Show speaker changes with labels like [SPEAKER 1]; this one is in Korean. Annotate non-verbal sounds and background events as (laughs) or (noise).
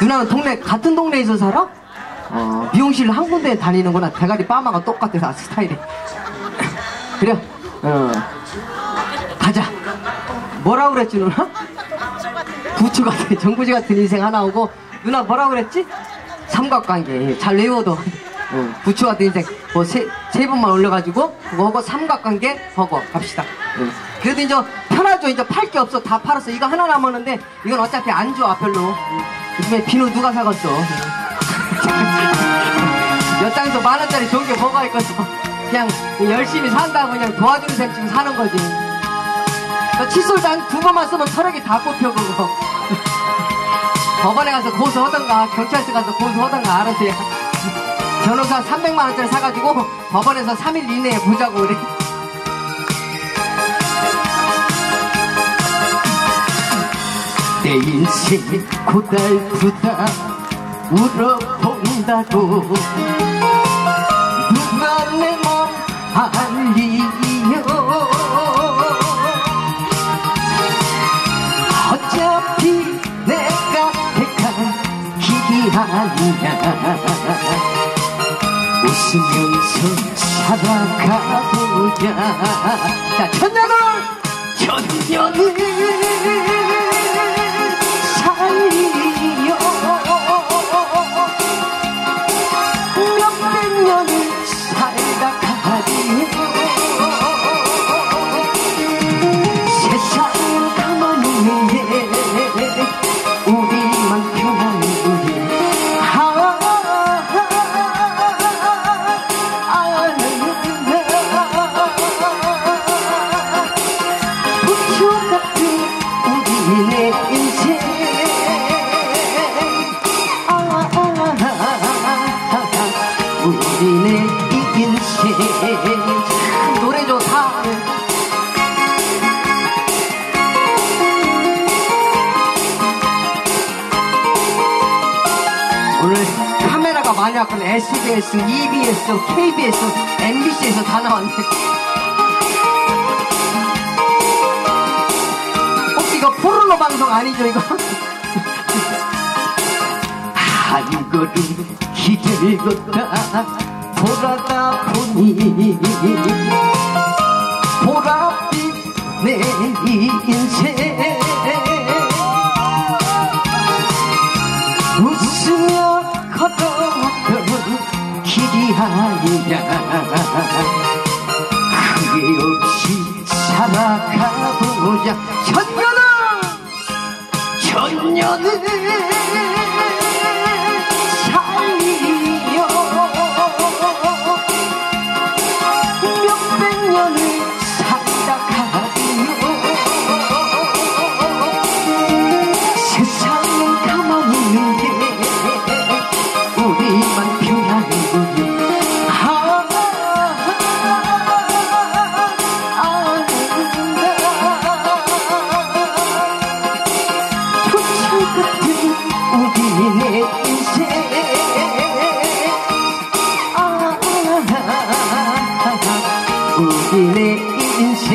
[SPEAKER 1] 누나는 동네 같은 동네에서 살아? 어, 미용실 한 군데 다니는구나. 대가리 빠마가 똑같아서 스타일이. (laughs) 그래. 어. 가자. 뭐라 그랬지 누나? 부추 같은 정부지 같은 인생 하나 오고 누나 뭐라 그랬지? 삼각관계 잘 외워도 어, 부추 같은 인생 뭐세 세 번만 올려가지고 그거 하고 삼각관계 하고 갑시다. 어. 그래도 이제 편하죠. 이제 팔 게 없어 다 팔았어. 이거 하나 남았는데 이건 어차피 안 좋아 별로. 요즘에 비누 누가 사갔어? 몇 장에서 만 원짜리 좋은 게 뭐가 있겠어? 그냥 열심히 산다고 그냥 도와주는 셈 치고 사는 거지. 너 칫솔도 한 두 번만 쓰면 털럭이 다 꼽혀 그거. 법원에 가서 고소하던가 경찰서 가서 고소하던가 알아서 해. 변호사 300만 원짜리 사가지고 법원에서 3일 이내에 보자고 그래. 내 인생 고달프다 울어본다고. 누가 내 맘 알리요? 어차피 내가 택한 길이 아니야. 웃으면서 살아가보자. 자 천년을! 천년을 우리네 이 인생 참 노래 좋다 오늘 카메라가 많이 왔군 SBS, EBS, KBS, MBC에서 다 나왔네. 혹시 이거 포르노 방송 아니죠 이거? (laughs) 한 걸음 길을 걷다 돌아다 보니. 보랏빛 내 인생 웃으며 걸어왔던 길이 아니냐. 후회 없이 살아가보자 천년은 천년은 우리만 편안히 우리 부처 같은 우리네 인생 아, 우리네 인생